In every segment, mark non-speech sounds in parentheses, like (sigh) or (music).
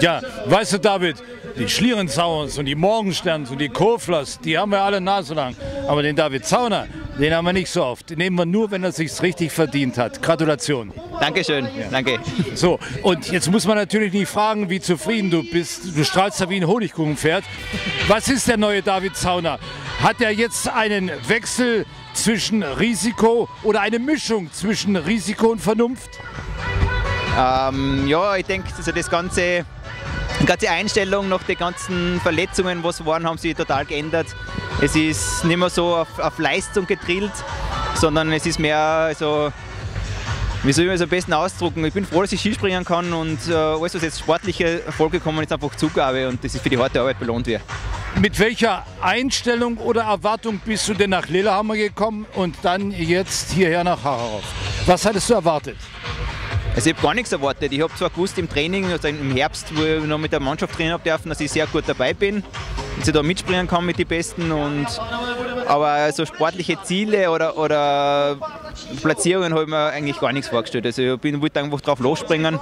Ja, weißt du, David, die Schlierenzauers und die Morgensterns und die Koflers, die haben wir alle naselang. Aber den David Zauner, den haben wir nicht so oft. Den nehmen wir nur, wenn er sich richtig verdient hat. Gratulation. Dankeschön, danke. So, und jetzt muss man natürlich nicht fragen, wie zufrieden du bist. Du strahlst da wie ein Honigkuchenpferd. Was ist der neue David Zauner? Hat er jetzt einen Wechsel zwischen Risiko oder eine Mischung zwischen Risiko und Vernunft? Ähm, ja, ich denke, also das ganze, die ganze Einstellung nach den ganzen Verletzungen, was waren, haben sich total geändert. Es ist nicht mehr so auf, auf Leistung gedrillt, sondern es ist mehr also, wie soll ich es am besten ausdrucken? Ich bin froh, dass ich Skispringen kann und äh, alles, was jetzt sportliche Erfolge kommen, ist einfach Zugabe und das ist für die harte Arbeit belohnt wird. Mit welcher Einstellung oder Erwartung bist du denn nach Lillehammer gekommen und dann jetzt hierher nach Hararov? Was hattest du erwartet? Also ich habe gar nichts erwartet. Ich habe zwar gewusst im Training, also im Herbst, wo ich noch mit der Mannschaft trainieren habe dürfen, dass ich sehr gut dabei bin, dass ich da mitspringen kann mit den Besten. Und, aber so sportliche Ziele oder, oder Platzierungen habe ich mir eigentlich gar nichts vorgestellt. Also ich bin, wollte einfach drauf losspringen.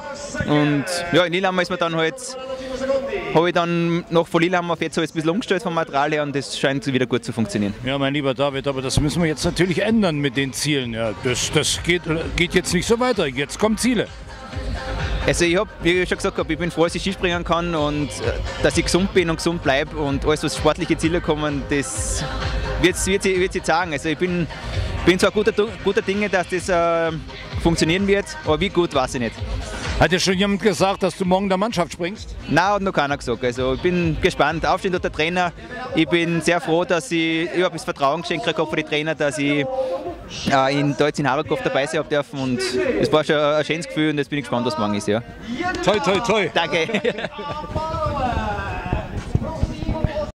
Und ja, in Lillehammer ist mir dann halt habe ich dann noch von Lillehammer auf jetzt ein bisschen umgestellt vom Material her und das scheint wieder gut zu funktionieren. Ja, mein lieber David, aber das müssen wir jetzt natürlich ändern mit den Zielen. Ja, das das geht, geht jetzt nicht so weiter. Jetzt kommen Ziele. Also ich habe, wie ich schon gesagt habe, ich bin froh, dass ich Skispringen kann und äh, dass ich gesund bin und gesund bleibe und alles, was sportliche Ziele kommen, das wird, wird, sie, wird sie sagen. Also ich bin, bin zwar guter, guter Dinge, dass das äh, funktionieren wird, aber wie gut, weiß ich nicht. Hat dir schon jemand gesagt, dass du morgen der Mannschaft springst? Nein, hat noch keiner gesagt. Also ich bin gespannt. Aufstehen tut der Trainer. Ich bin sehr froh, dass ich, habe das Vertrauen geschenkt gekriegt von den Trainer, dass ich äh, in Deutsch in Haberkopf dabei sein dürfen und es war schon ein schönes Gefühl und jetzt bin ich gespannt, was morgen ist. Ja. Toi, toi, toi. Danke. (laughs)